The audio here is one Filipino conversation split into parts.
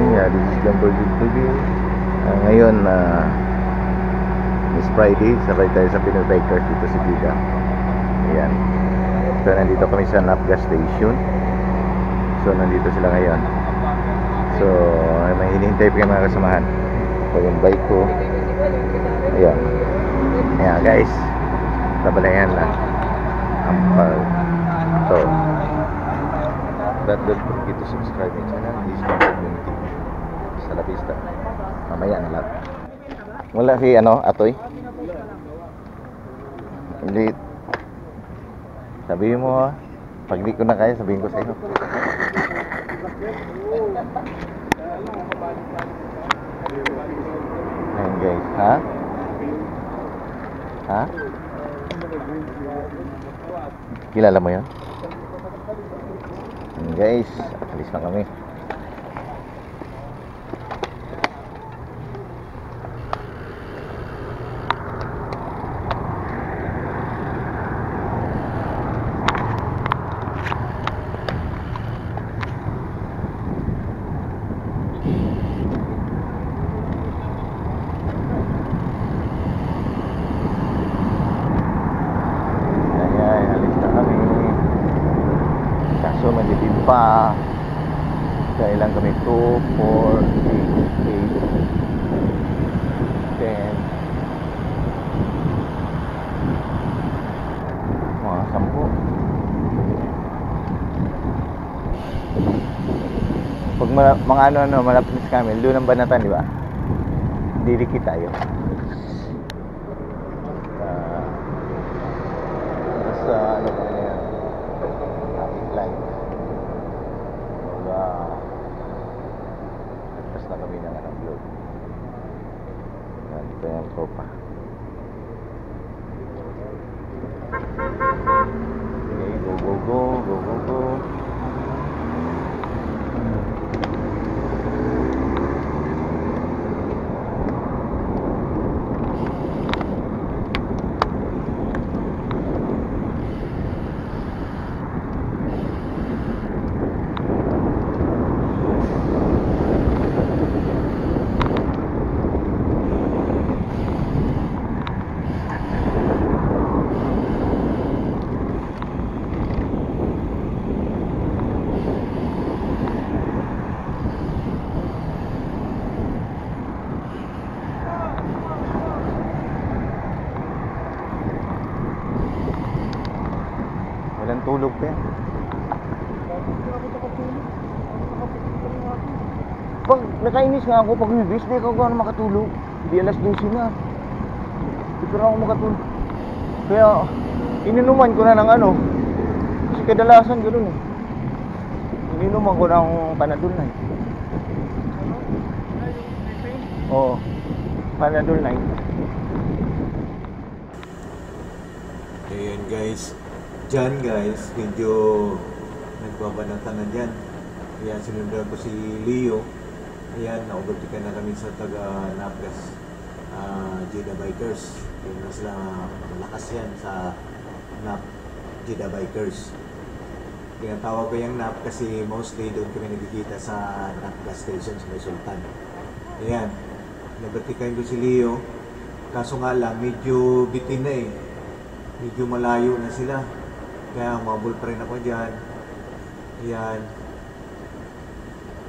morning. Uh, this is Jumper TV. Uh, ngayon, uh, is Friday. Sabay tayo sa Pinoy Bikers dito sa Giga. Ayan. So, nandito kami sa NAP gas station. So, nandito sila ngayon. So, ay, may hinihintay pa yung mga kasamahan. Ito yung bike ko. Ayan. Ayan, guys. Tabalayan lang. Ampal. So, but don't forget to subscribe my channel. This Vista. Mamaya na lang. Wala si ano, Atoy? Hindi. Sabihin mo. Pag di ko na kaya, sabihin ko sa iyo. Ayan guys, ha? Ha? Kilala mo yun? Ayan guys, alis na kami. Ayan, alis na kami. Kaso madilim pa. Kailan kami 2, 4, 8, 8, 10. Mga sampu. Pag mga, ano ano malapit sa kami, doon ang banatan, di ba? Didikit tayo. Ah, Nasa ano pa na yan? Traffic light. Wala. Nagpas na kami ng anong vlog. Yan, ito yung tropa. Okay, go, go, go, go, go, go. Walang tulog pa yan. Pag nakainis nga ako pag nabis, di ako na makatulog. Hindi alas 12 na. Hindi ko na ako makatulog. Kaya, ininuman ko na ng ano. Kasi kadalasan ganoon eh. Ininuman ko ng Panadol na eh. Oo. Panadol na eh. Ayan guys. Diyan guys, medyo nagbabanatan na dyan. Ayan, sinundan ko si Leo. Ayan, na-overtaken na kami sa taga Napgas uh, Jeda Bikers. Ayan na sila malakas yan sa Nap Jeda Bikers. Tinatawag ko yung Nap kasi mostly doon kami nagkikita sa Nap gas station sa Sultan. Ayan, nabertikan ko si Leo. Kaso nga lang, medyo bitin na eh medyo malayo na sila. Kaya mabul pa rin ako dyan. Yan.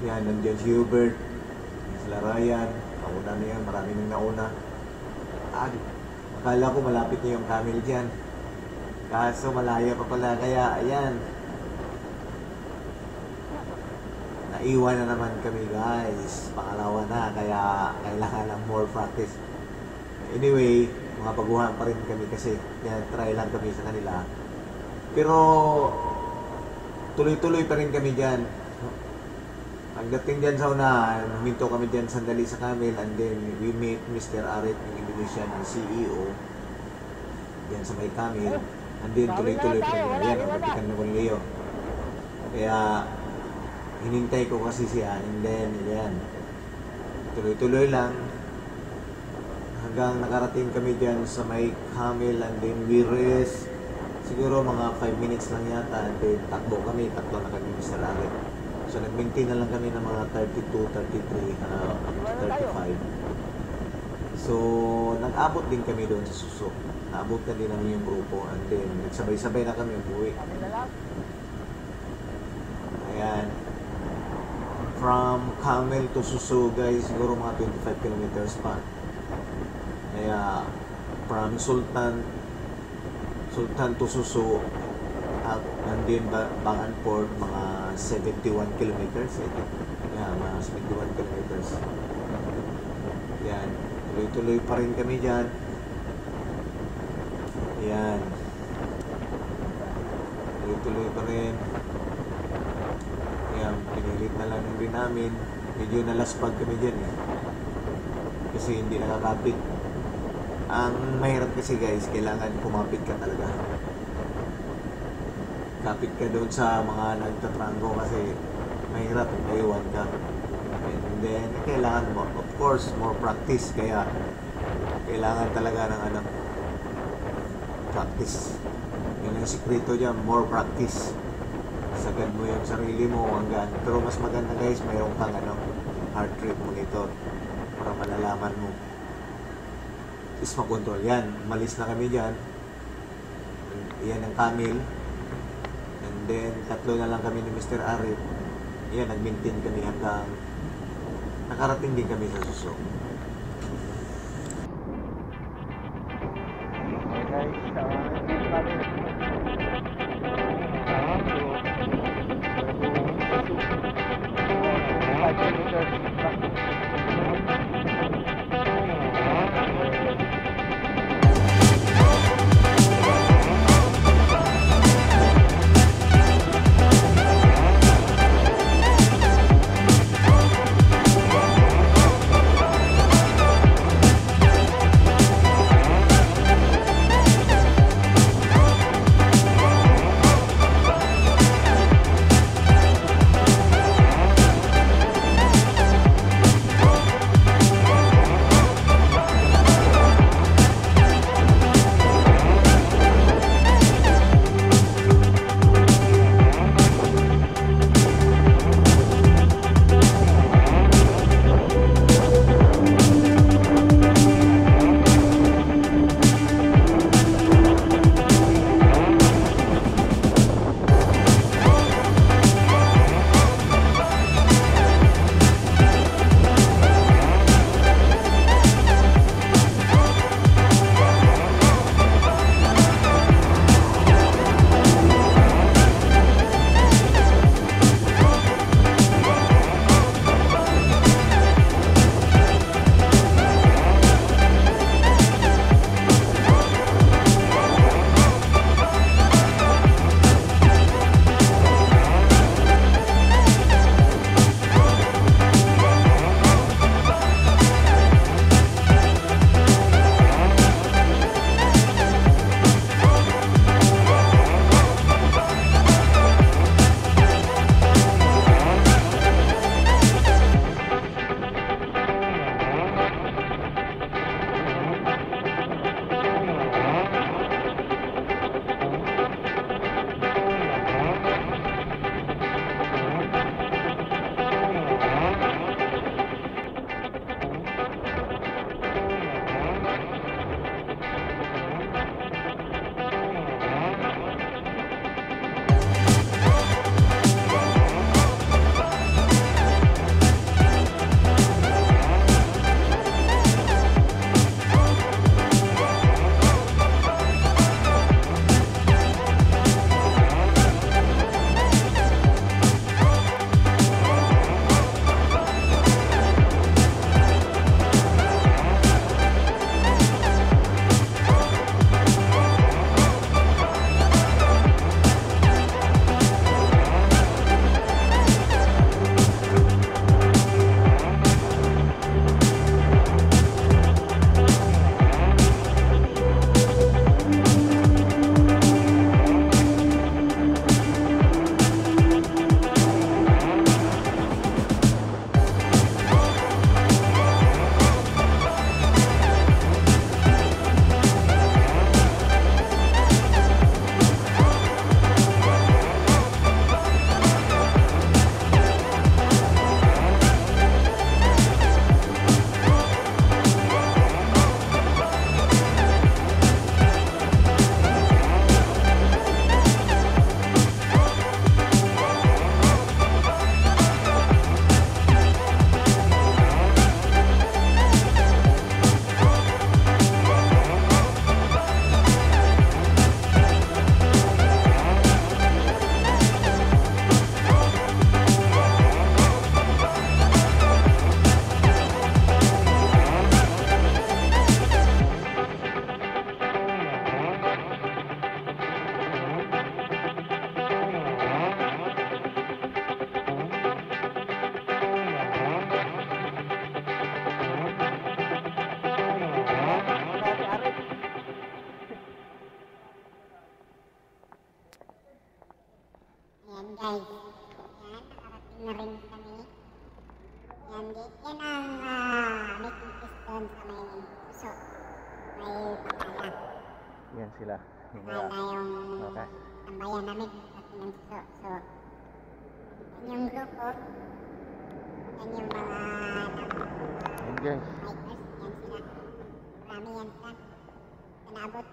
Yan, nandiyan si Hubert. Yan Sila Ryan. Nauna na yan. Marami nang nauna. Ah, akala ko malapit na yung camel dyan. Kaso malayo pa pala. Kaya, ayan. Naiwan na naman kami guys. Pangalawa na. Kaya kailangan ng more practice. Anyway, mga baguhan pa rin kami kasi try lang kami sa kanila. Pero tuloy-tuloy pa rin kami dyan. Pagdating dyan sa unahan, huminto kami dyan sandali sa Camel and then we meet Mr. Arit ng Indonesia ng CEO dyan sa may Camel and then tuloy-tuloy pa rin. Ayan, nabatikan na ko ni Leo. Kaya hinintay ko kasi siya and then ayan, tuloy-tuloy lang hanggang nakarating kami dyan sa may Camel and then we rest siguro mga 5 minutes lang yata and then takbo kami, takbo na kami sa Larit So nag-maintain na lang kami ng mga 32, 33, uh, up to 35. So nag-abot din kami doon sa Suso. Naabot na din namin yung grupo and then nagsabay-sabay na kami umuwi. Ayan. From Camel to Suso guys, siguro mga 25 kilometers pa. Kaya from Sultan Sultan to Suso and then ba Banganport mga 71 kilometers I. Yeah, mga 71 kilometers. Yan. Tuloy-tuloy pa rin kami dyan. Yan. Tuloy-tuloy pa rin. Yan, pinilit na lang din namin. Medyo nalaspag kami dyan eh. Kasi hindi nakakapit. Ang mahirap kasi guys, kailangan kumapit ka talaga. Kapit ka doon sa mga nagtatrango kasi mahirap naiwan ka. And then, kailangan mo, of course, more practice. Kaya, kailangan talaga ng ano, practice. Yun ang sikreto dyan, more practice. Sagad mo yung sarili mo hanggang. Pero mas maganda guys, mayroon kang ano, heart rate monitor para malalaman mo is makontrol yan. Umalis na kami dyan. Yan ang Camille. Then, tatlo na lang kami ni Mr. Arif. Yan, nag-maintain kami hanggang nakarating din kami sa Suso.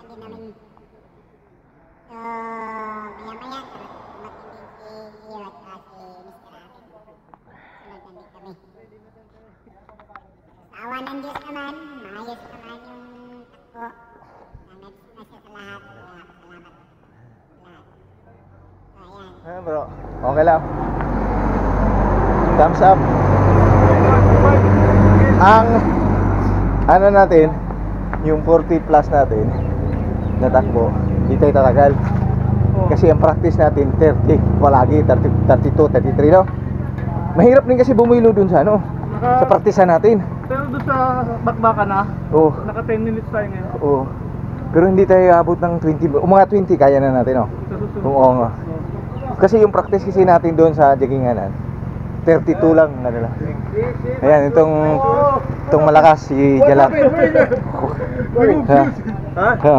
Din namin. So, maya-maya, dumating din si Leo at saka si Mr. Arif. Sunod din kami. Sa awa ng Diyos naman, maayos naman yung takbo. Nanad na siya sa lahat. Kaya salamat. So, ayan. Ah, bro. Okay lang. Thumbs up. Ang ano natin, yung 40 plus natin na takbo, di tayo tatagal. Kasi ang practice natin 30 palagi 30, 32, 33 no. Mahirap din kasi bumilo dun sa ano, sa Naka, practice natin. pero doon sa bakbakan na, Oh, naka 10 minutes tayo ngayon. oh. Pero hindi tayo abot ng 20, o mga 20 kaya na natin oh. Sa susunod. Kung oo nga. Kasi yung practice kasi natin doon sa jogginganan, 32 lang ano lang. Ayan, itong itong malakas si Jalap. Ha? Ha?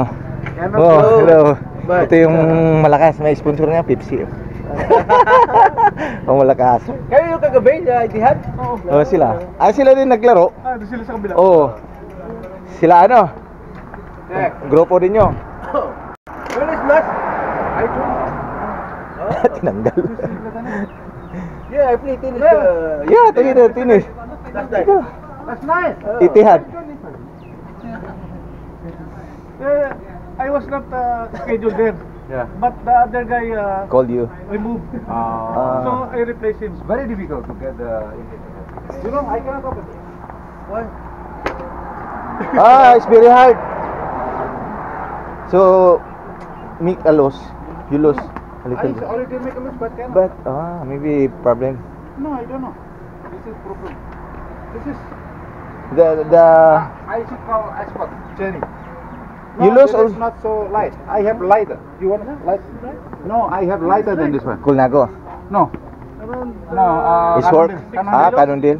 Oh, hello. Ito yung malakas, may sponsor nga Pepsi. Ang malakas. Kayo yung kagabi sa Itihad? Oo. Oh, sila. Ah, sila din naglaro. Ah, doon sila sa kabila. Oh. Sila ano? Grupo din nyo. When is last? I don't Tinanggal. Yeah, I play tennis. yeah, together, tennis. Last night. Last night? Itihad. Uh, I was not uh, scheduled there. Yeah. But the other guy uh, Called you. removed. Ah. so I replaced him. It's very difficult to get the You know, I cannot open. Why? Ah, it's very hard. So, make a loss. You lose a little bit. I already make a list, but cannot. But, ah, maybe problem. no, I don't know. This is problem. This is The, the, I should call expert cherry. You lose all- is not so light. I have lighter. You want light? No, I have lighter than this one. Kulnago. No, around no. Uh, It's work. Ah. Canondale.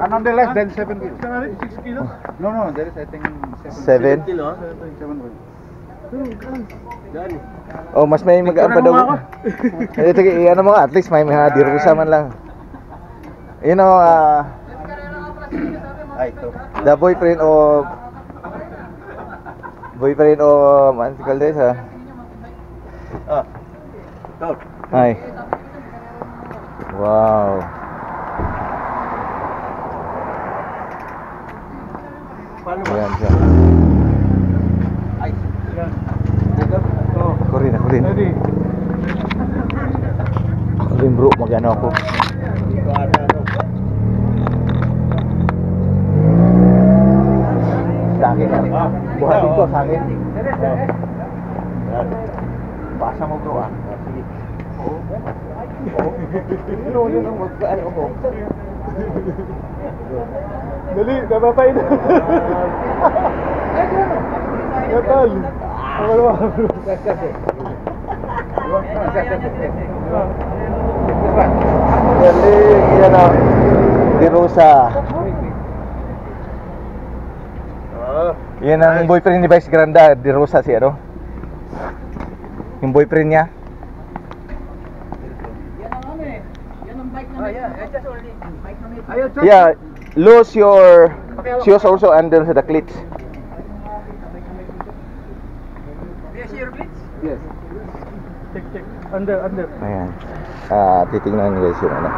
Cannondale less than seven kilos. Kanari, 6 kilos. No, no, there is I think Seven. Seven kilos. Oh, mas may magaan pa daw. Eh, sige, ano mo nga, at least may mga dirusa man lang. You know, ah, the boyfriend of boyfriend of Auntie Caldesa. Ah. Hi. Wow. Ayan siya. Oh, Ako rin, ako rin. Ako rin bro, magano ako. Sa akin yan. Buhatin ko sa akin. Pasa mo bro ah. Sige. Ano yun ang magkaan ako? Dali, napapay na. Natal. Ako naman. Galing, yan ah. Di Rosa. Yan ang boyfriend ni Vice Granda, Di Rosa si ano? Yung boyfriend niya. Yeah, lose your shoes also under the cleats. Yes. Check, check. Under, under. Ayan. Ah, titingnan guys yung ano.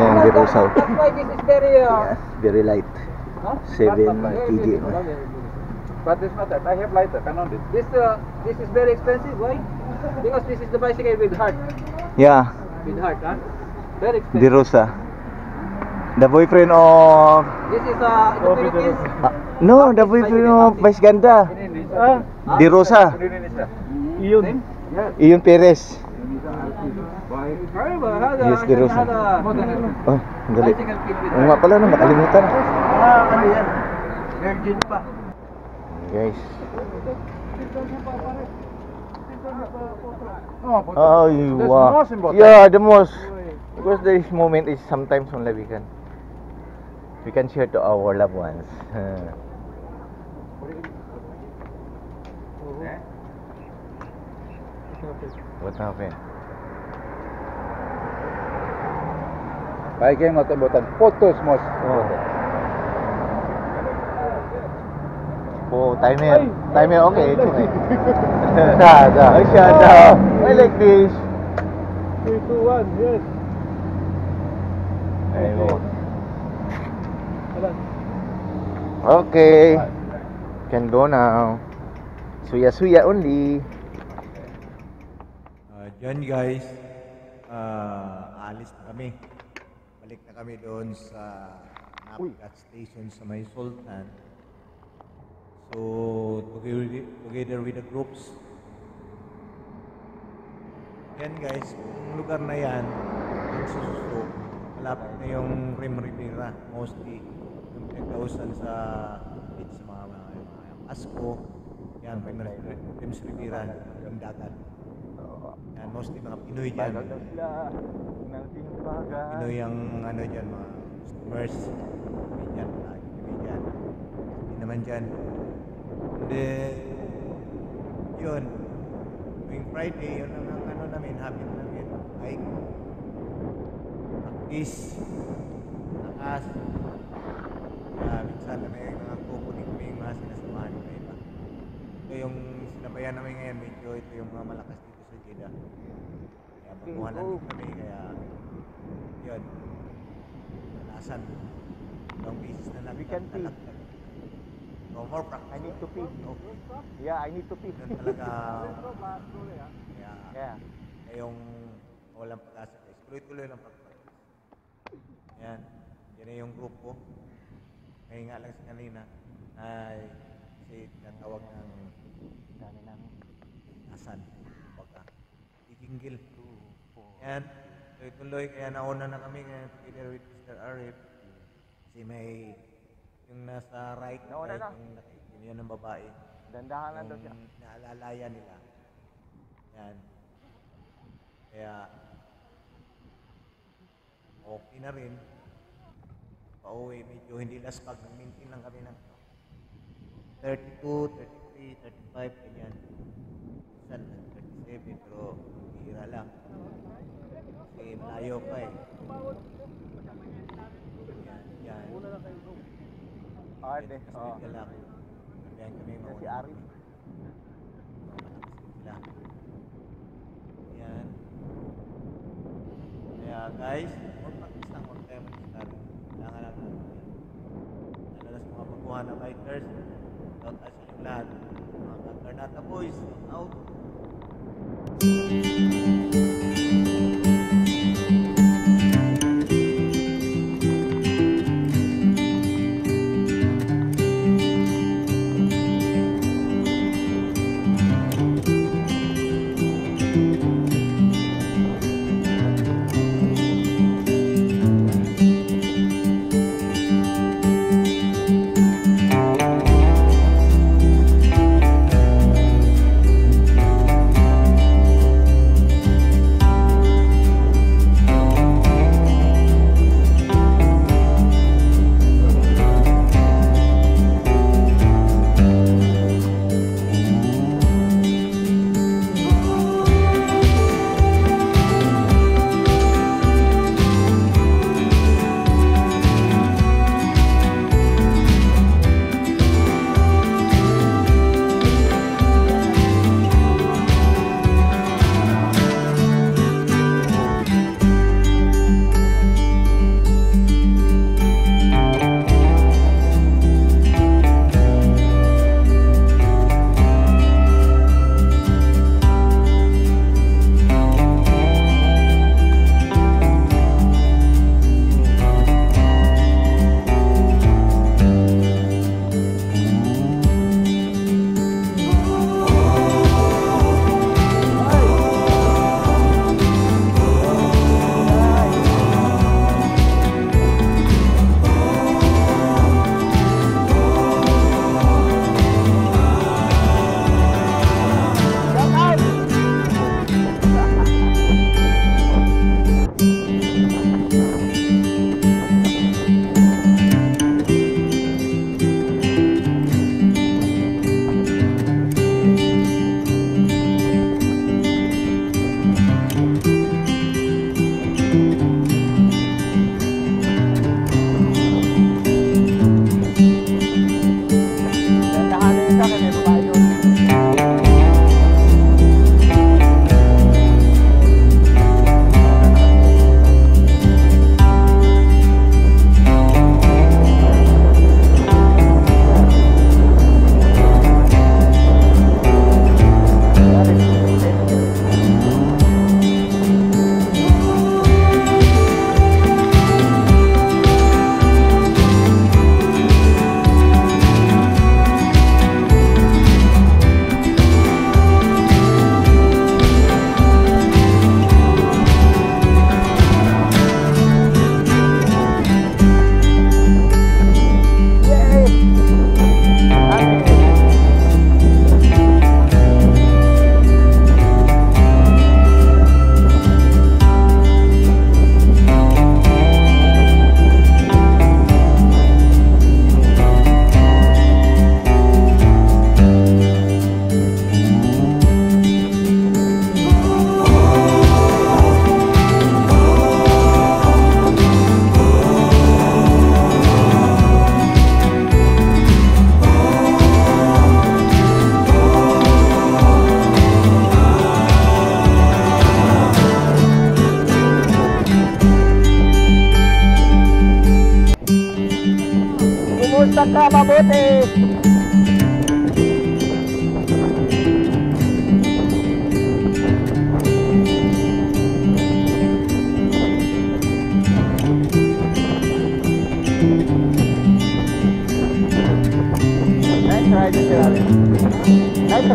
Yan Di Rosa. That's why this is very uh, Very light. 7 kg. no? But it's not that. I have lighter. Cannondale. this uh, this is very expensive. Why? Because this is the bicycle with heart, Yeah, with heart, huh? Very Di expensive. Rosa. The boyfriend of This is uh, the Oh, the Philippines. Ah, no, the boyfriend of Vice Ganda. Ah, Di Rosa. Iyon. Iyon Perez. However, had a, Yes, had a Oh, with Oo nga pala, no, makalimutan. Ah, ano yan? Virgin pa. Guys. Oh, wow. Yeah, the most. Because this moment is sometimes only we can we can share to our loved ones. what happened? Baik yang ngotot buatan fotos mos. Oh, timer. Timer okay, ito eh. Dah, dah. Ay, siya daw. I like this. 3, 2, 1, yes. Ayun. Okay. Can go now. Suya-suya only. Uh, dyan guys, uh, alis kami. Kami doon sa Napigat Station sa May Sultan. So, together, with the groups. Yan guys, yung lugar na yan, yung sususo, malapit na yung Rim Rivera, mostly. Yung pinagkausan sa beach, mga, mga Pasko, yan, Rim, Rim Rivera, yung dagat. Yan, mostly mga Pinoy dyan. Pinoy ang ano dyan, mga customers. Pinoy dyan, dyan. Hindi naman dyan. Then, yun. Tuwing Friday, yun ang ang ano namin, habit namin. Hike. Practice. Lakas. Kaya minsan na may mga kukunin kami yung mga sinasamahan ko iba. Ito yung sinabayan namin ngayon, medyo ito yung mga malakas dito sa Jeddah. Kaya baguhan namin kami, kaya. Malasan. Ibang beses na namin. We can pee. No more practice. I need to pee. Okay. Yeah, I need to pee. Talaga. Kaya, Yeah. kaya yung walang pag-asa. Tuloy-tuloy lang pag-practice. Yan. Yan yung grupo. Ngayon nga lang sa kanina ay kasi tinatawag ng Dami namin. asan. Baka ikinggil. Yan. Tuloy-tuloy. Kaya nauna na kami ngayon together with Mr. Arif. Kasi may yung nasa right, Nauna right na. yung nakikita yun ng babae. Dandahan lang daw siya. Yung naalalaya nila. Yan. Kaya, okay na rin. Pauwi, medyo hindi laspag. Nag-maintain lang kami ng 32, 33, 35, ganyan. Minsan, 37, pero hira lang. Kasi malayo pa eh. Yan, yan. Arde. Kasi Oh. medyo lang. Sabihan kami Yan mga si Arif. sila. Yan. Kaya guys, huwag practice lang, huwag tayo mag-start. Kailangan lang natin. Lalo na sa mga baguhan na bikers, shout out sa inyong lahat. Mga Karnata boys, out. Magmasdak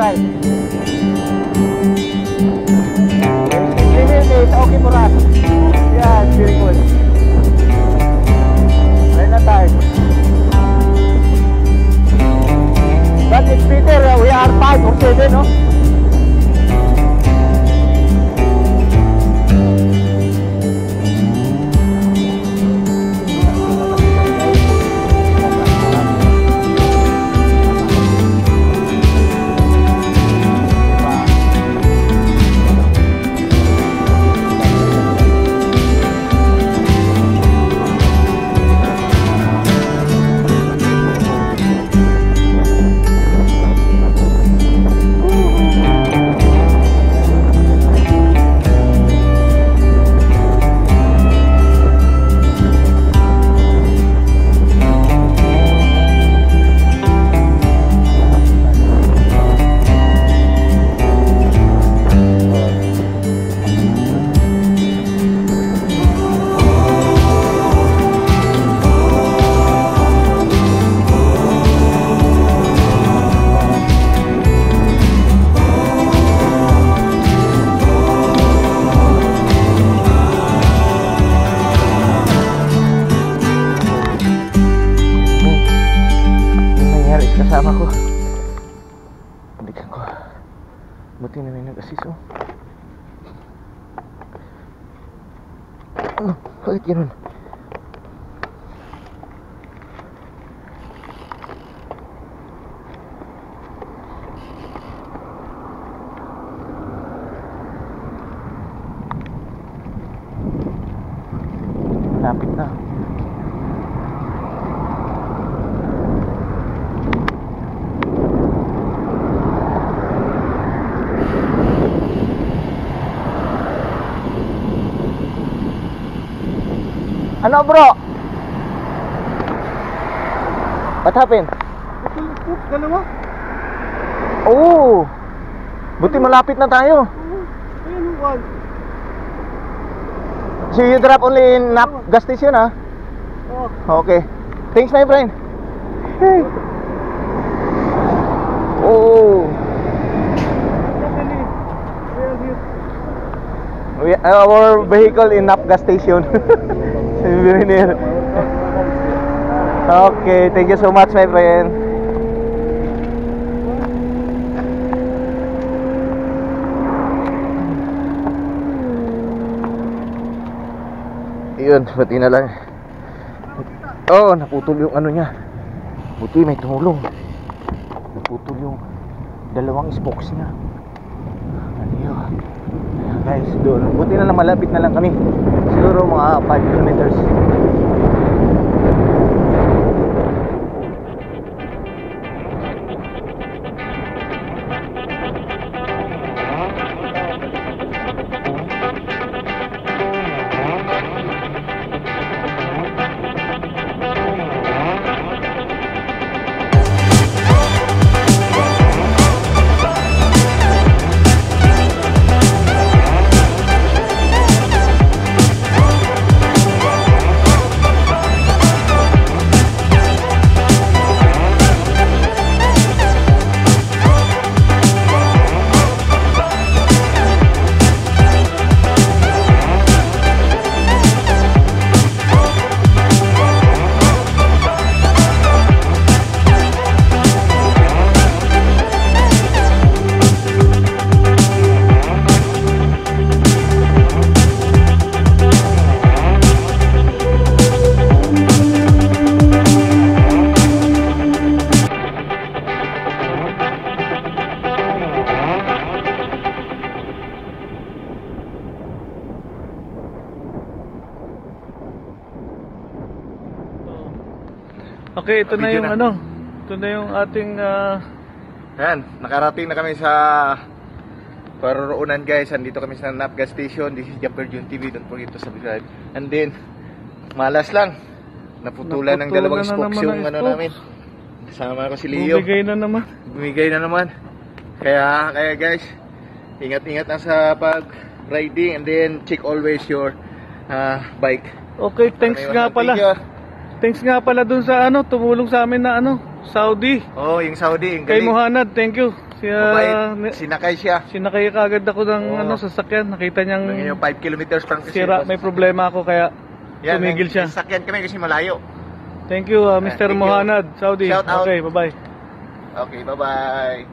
Ride. Limit is okay for us. Yeah, it's good. Right na tayo. But it's better, uh, we are 5 or 7, no? Lapit na. Ano bro? What happened? Oops, dalawa. Oh! Buti malapit na tayo. Ayun, one. So you drop only in Nap gas station ah? Oh, Okay. Thanks my friend. Hey. Oh. we. We, our vehicle in Nap gas station. Very near. Okay, thank you so much my friend. Yun, pati na lang. Oh, naputol yung ano niya. Buti may tumulong. Naputol yung dalawang spokes niya. Ano yun? Guys, doon. Buti na lang malapit na lang kami. Siguro mga 5 kilometers. Okay, ito na Video yung na. ano. Ito na yung ating ah, Ayan, nakarating na kami sa paroroonan guys. Andito kami sa Nap gas station. This is Jumper June TV. Don't forget to subscribe. And then, malas lang. Naputulan ng Naputulan dalawang na spokes yung ng ano namin. Kasama ko si Leo. Bumigay na naman. Bumigay na naman. Kaya, kaya guys, ingat-ingat na sa pag-riding and then check always your ah, bike. Okay, thanks nga pala. You. Thanks nga pala dun sa ano, tumulong sa amin na ano, Saudi. Oh, yung Saudi, yung Kay galing. Muhanad, thank you. Siya, Mabait. Sinakay siya. sinakay kagad ako ng Oo. ano, sasakyan. Nakita niyang Yung 5 kilometers from sira, may problema ako kaya tumigil siya. Sakyan kami kasi malayo. Thank you, uh, Eh, Mr. thank you. Muhanad, Saudi. Shout out. Okay, bye-bye. Okay, bye-bye.